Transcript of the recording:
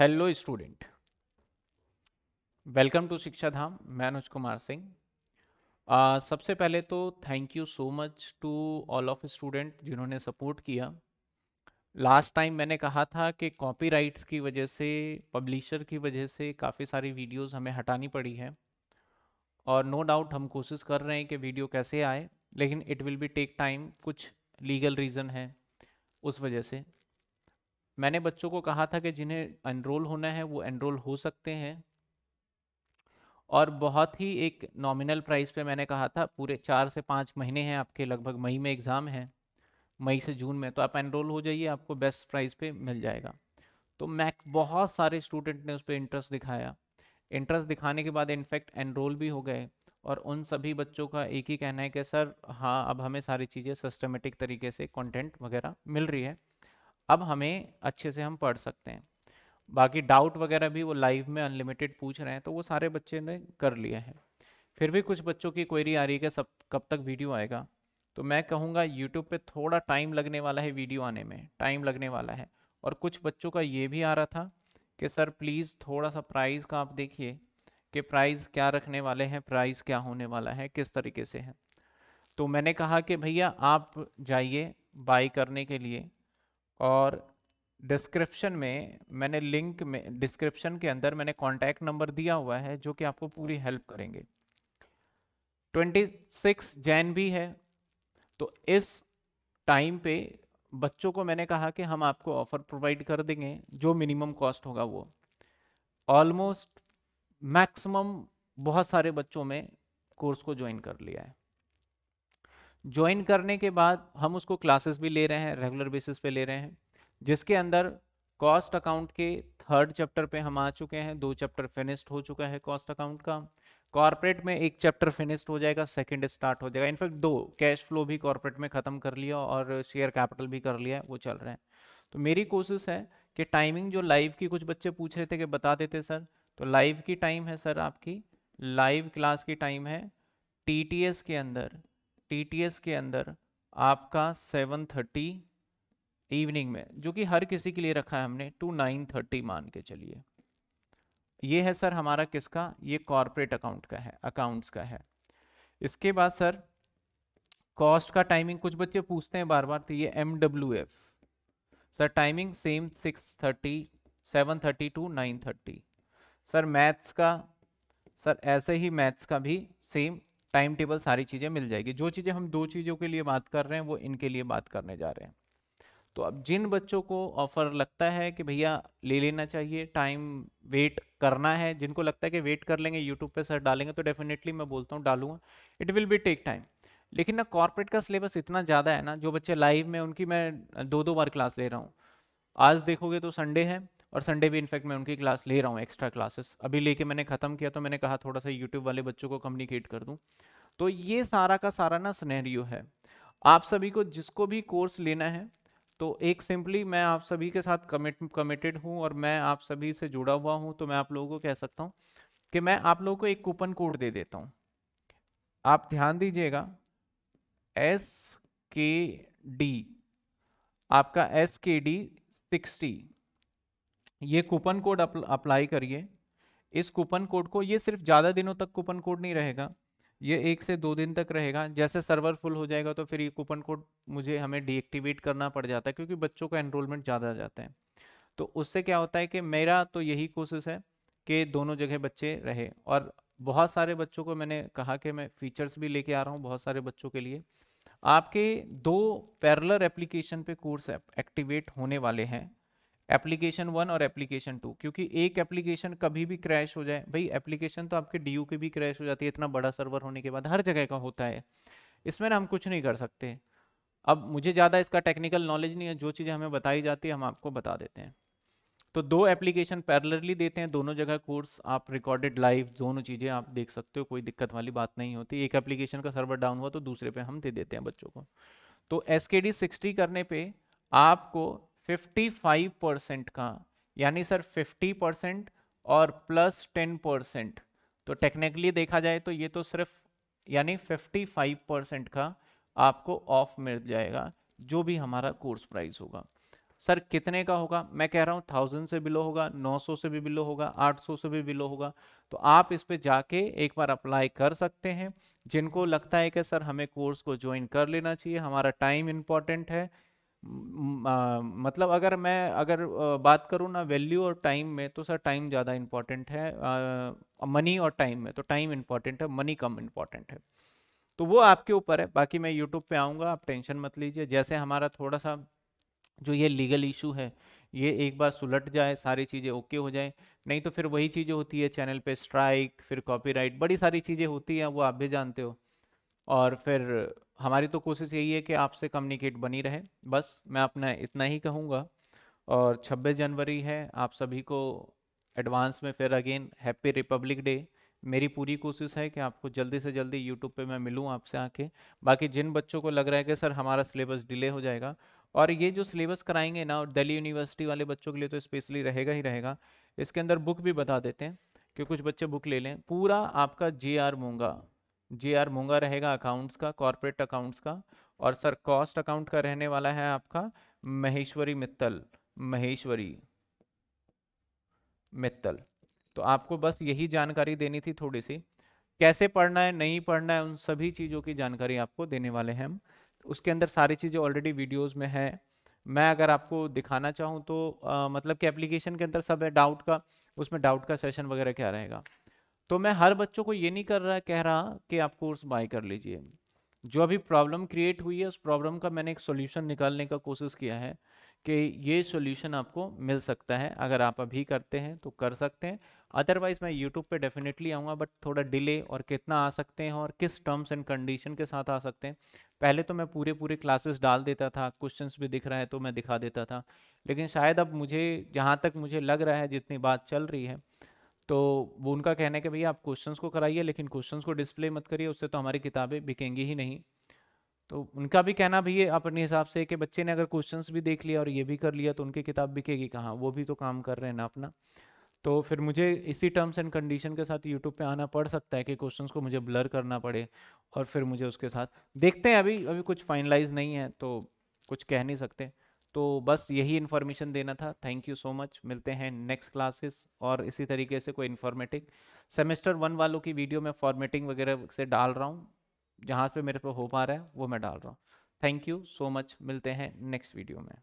Hello student welcome to शिक्षा धाम मैं अनुज कुमार सिंह। सबसे पहले तो thank you so much to all of student जिन्होंने सपोर्ट किया। लास्ट टाइम मैंने कहा था कि कॉपीराइट्स की वजह से पब्लिशर की वजह से काफ़ी सारी वीडियोस हमें हटानी पड़ी है। और नो no डाउट हम कोशिश कर रहे हैं कि वीडियो कैसे आए, लेकिन it will be take time कुछ लीगल रीज़न है उस वजह से। मैंने बच्चों को कहा था कि जिन्हें एनरोल होना है, वो एनरोल हो सकते हैं। और बहुत ही एक नॉमिनल प्राइस पे मैंने कहा था, पूरे चार से पाँच महीने हैं, आपके लगभग मई में एग्ज़ाम है, मई से जून में तो आप एनरोल हो जाइए, आपको बेस्ट प्राइस पे मिल जाएगा। तो मैं बहुत सारे स्टूडेंट ने उस पर इंटरेस्ट दिखाया। इंटरेस्ट दिखाने के बाद इनफैक्ट एनरोल भी हो गए और उन सभी बच्चों का एक ही कहना है कि, सर हाँ अब हमें सारी चीज़ें सिस्टमेटिक तरीके से कंटेंट वगैरह मिल रही है। अब हमें अच्छे से हम पढ़ सकते हैं। बाकी डाउट वगैरह भी वो लाइव में अनलिमिटेड पूछ रहे हैं तो वो सारे बच्चे ने कर लिए हैं। फिर भी कुछ बच्चों की क्वेरी आ रही है कि सब कब तक वीडियो आएगा। तो मैं कहूँगा यूट्यूब पे थोड़ा टाइम लगने वाला है वीडियो आने में टाइम लगने वाला है। और कुछ बच्चों का ये भी आ रहा था कि, सर प्लीज़ थोड़ा सा प्राइस का आप देखिए कि प्राइस क्या रखने वाले हैं प्राइस क्या होने वाला है, किस तरीके से है? तो मैंने कहा कि, भैया, आप जाइए बाई करने के लिए और डिस्क्रिप्शन में मैंने लिंक में डिस्क्रिप्शन के अंदर मैंने कॉन्टैक्ट नंबर दिया हुआ है, जो कि आपको पूरी हेल्प करेंगे। 26 जैन भी है तो इस टाइम पे बच्चों को मैंने कहा कि हम आपको ऑफ़र प्रोवाइड कर देंगे, जो मिनिमम कॉस्ट होगा वो। ऑलमोस्ट मैक्सिमम बहुत सारे बच्चों में कोर्स को ज्वाइन कर लिया है। ज्वाइन करने के बाद हम उसको क्लासेस भी ले रहे हैं रेगुलर बेसिस पे ले रहे हैं, जिसके अंदर कॉस्ट अकाउंट के थर्ड चैप्टर पे हम आ चुके हैं, दो चैप्टर फिनिश्ड हो चुका है कॉस्ट अकाउंट का कॉर्पोरेट में एक चैप्टर फिनिश्ड हो जाएगा सेकंड स्टार्ट हो जाएगा इनफैक्ट दो कैश फ्लो भी कॉर्पोरेट में ख़त्म कर लिया और शेयर कैपिटल भी कर लिया, वो चल रहे हैं। तो मेरी कोशिश है कि टाइमिंग जो लाइव की कुछ बच्चे पूछ रहे थे कि बता देते सर तो लाइव की टाइम है सर आपकी लाइव क्लास की टाइम है टीटीएस के अंदर टीटीएस के अंदर आपका सेवन थर्टी इवनिंग में, जो कि हर किसी के लिए रखा है हमने टू नाइन थर्टी मान के चलिए। ये है सर हमारा किसका? ये कॉरपोरेट अकाउंट का है अकाउंट्स का है। इसके बाद सर कॉस्ट का टाइमिंग कुछ बच्चे पूछते हैं बार बार तो ये M W F sir timing same six thirty seven thirty two nine thirty sir maths का, सर ऐसे ही मैथ्स का भी सेम टाइम टेबल सारी चीज़ें मिल जाएगी। जो चीज़ें हम दो चीज़ों के लिए बात कर रहे हैं, वो इनके लिए बात करने जा रहे हैं। तो अब जिन बच्चों को ऑफ़र लगता है कि भैया ले लेना चाहिए, टाइम वेट करना है, जिनको लगता है कि वेट कर लेंगे, यूट्यूब पे सर डालेंगे तो डेफिनेटली मैं बोलता हूँ डालूँगा। It will be take time. लेकिन ना कॉर्पोरेट का सिलेबस इतना ज़्यादा है ना, जो बच्चे लाइव में, उनकी मैं दो दो बार क्लास ले रहा हूँ। आज देखोगे तो संडे है और संडे भी इनफैक्ट मैं उनकी क्लास ले रहा हूँ एक्स्ट्रा क्लासेस अभी लेके मैंने ख़त्म किया तो मैंने कहा थोड़ा सा यूट्यूब वाले बच्चों को कम्युनिकेट कर दूँ। तो ये सारा का सारा ना स्नैरियो है। आप सभी को जिसको भी कोर्स लेना है तो एक सिंपली मैं आप सभी के साथ कमिट कमिटेड हूँ और मैं आप सभी से जुड़ा हुआ हूँ तो मैं आप लोगों को कह सकता हूँ कि मैं आप लोगों को एक कूपन कोड दे देता हूँ। आप ध्यान दीजिएगा एस के डी आपका एस के डी सिक्सटी ये कूपन कोड अप्लाई करिए। इस कूपन कोड को ये सिर्फ़ ज़्यादा दिनों तक कूपन कोड नहीं रहेगा। ये एक से दो दिन तक रहेगा। जैसे सर्वर फुल हो जाएगा तो फिर ये कूपन कोड मुझे हमें डीएक्टिवेट करना पड़ जाता है क्योंकि बच्चों का एनरोलमेंट ज़्यादा जाता है। तो उससे क्या होता है कि मेरा तो यही कोशिश है कि दोनों जगह बच्चे रहे और बहुत सारे बच्चों को मैंने कहा कि मैं फीचर्स भी लेके आ रहा हूँ बहुत सारे बच्चों के लिए। आपके दो पैरलर एप्लीकेशन पे कोर्स एक्टिवेट होने वाले हैं। एप्लीकेशन वन और एप्लीकेशन टू, क्योंकि एक एप्लीकेशन कभी भी क्रैश हो जाए, भाई एप्लीकेशन तो आपके डीयू के भी क्रैश हो जाती है, इतना बड़ा सर्वर होने के बाद हर जगह का होता है, इसमें ना हम कुछ नहीं कर सकते। अब मुझे ज़्यादा इसका टेक्निकल नॉलेज नहीं है, जो चीज़ें हमें बताई जाती है, हम आपको बता देते हैं। तो दो एप्लीकेशन पैरेलली देते हैं, दोनों जगह कोर्स आप रिकॉर्डेड लाइव दोनों चीज़ें आप देख सकते हो, कोई दिक्कत वाली बात नहीं होती। एक एप्लीकेशन का सर्वर डाउन हुआ तो दूसरे पे हम दे देते हैं बच्चों को। तो एस के डी सिक्सटी करने पे आपको 55 परसेंट का, यानी सर 50 परसेंट और प्लस 10 परसेंट तो टेक्निकली देखा जाए तो ये तो सिर्फ़, यानी 55 परसेंट का आपको ऑफ़ मिल जाएगा, जो भी हमारा कोर्स प्राइस होगा। सर कितने का होगा? मैं कह रहा हूँ थाउज़ेंड से बिलो होगा, नौ सौ से भी बिलो होगा, आठ सौ से भी बिलो होगा। तो आप इस पे जाके एक बार अप्लाई कर सकते हैं। जिनको लगता है कि सर हमें कोर्स को ज्वाइन कर लेना चाहिए, हमारा टाइम इंपॉर्टेंट है मतलब अगर मैं, अगर बात करूँ ना वैल्यू और टाइम में तो सर टाइम ज़्यादा इंपॉर्टेंट है। मनी और टाइम में तो टाइम इंपॉर्टेंट है मनी कम इंपॉर्टेंट है। तो वो आपके ऊपर है। बाकी मैं यूट्यूब पे आऊँगा, आप टेंशन मत लीजिए। जैसे हमारा थोड़ा सा जो ये लीगल इशू है, ये एक बार सुलट जाए, सारी चीज़ें ओके हो जाए। नहीं तो फिर वही चीज़ें होती है चैनल पे स्ट्राइक फिर कॉपीराइट बड़ी सारी चीज़ें होती हैं, वो आप भी जानते हो। और फिर हमारी तो कोशिश यही है कि आपसे कम्युनिकेट बनी रहे। बस मैं अपना इतना ही कहूँगा। और 26 जनवरी है, आप सभी को एडवांस में फिर अगेन हैप्पी रिपब्लिक डे मेरी पूरी कोशिश है कि आपको जल्दी से जल्दी यूट्यूब पे मैं मिलूँ आपसे आके। बाकी जिन बच्चों को लग रहा है कि सर हमारा सिलेबस डिले हो जाएगा, और ये जो सिलेबस कराएँगे ना, दिल्ली यूनिवर्सिटी वाले बच्चों के लिए तो स्पेशली रहेगा ही रहेगा। इसके अंदर बुक भी बता देते हैं कि कुछ बच्चे बुक ले लें। पूरा आपका जे आर मूँगा जे आर मूँगा रहेगा अकाउंट्स का कॉरपोरेट अकाउंट्स का और सर कॉस्ट अकाउंट का रहने वाला है आपका महेश्वरी मित्तल महेश्वरी मित्तल। तो आपको बस यही जानकारी देनी थी थोड़ी सी कैसे पढ़ना है नहीं पढ़ना है उन सभी चीज़ों की जानकारी आपको देने वाले हैं हम। उसके अंदर सारी चीज़ें ऑलरेडी वीडियोस में है। मैं अगर आपको दिखाना चाहूँ तो आ, मतलब कि एप्लीकेशन के अंदर सब है डाउट का उसमें डाउट का सेशन वगैरह क्या रहेगा? तो मैं हर बच्चों को ये नहीं कर रहा, कह रहा कि आप कोर्स बाय कर लीजिए। जो अभी प्रॉब्लम क्रिएट हुई है, उस प्रॉब्लम का मैंने एक सोल्यूशन निकालने का कोशिश किया है कि ये सोल्यूशन आपको मिल सकता है। अगर आप अभी करते हैं तो कर सकते हैं। अदरवाइज़ मैं यूट्यूब पे डेफिनेटली आऊँगा बट थोड़ा डिले और कितना आ सकते हैं और किस टर्म्स एंड कंडीशन के साथ आ सकते हैं। पहले तो मैं पूरे पूरे क्लासेस डाल देता था क्वेश्चंस भी दिख रहा है तो मैं दिखा देता था। लेकिन शायद अब मुझे, जहाँ तक मुझे लग रहा है, जितनी बात चल रही है तो वो उनका कहना है कि भैया आप क्वेश्चंस को कराइए, लेकिन क्वेश्चंस को डिस्प्ले मत करिए, उससे तो हमारी किताबें बिकेंगी ही नहीं। तो उनका भी कहना भी है अपने हिसाब से कि बच्चे ने अगर क्वेश्चंस भी देख लिया और ये भी कर लिया तो उनकी किताब बिकेगी कहाँ? वो भी तो काम कर रहे हैं ना अपना। तो फिर मुझे इसी टर्म्स एंड कंडीशन के साथ यूट्यूब पे आना पड़ सकता है कि क्वेश्चंस को मुझे ब्लर करना पड़े और फिर मुझे उसके साथ देखते हैं। अभी अभी कुछ फाइनलाइज नहीं है तो कुछ कह नहीं सकते। तो बस यही इन्फॉर्मेशन देना था। थैंक यू सो मच मिलते हैं नेक्स्ट क्लासेस और इसी तरीके से कोई इन्फॉर्मेटिव सेमेस्टर वन वालों की वीडियो मैं फॉर्मेटिंग वगैरह से डाल रहा हूँ। जहाँ पे मेरे पे हो पा रहा है, वो मैं डाल रहा हूँ। थैंक यू सो मच मिलते हैं नेक्स्ट वीडियो में।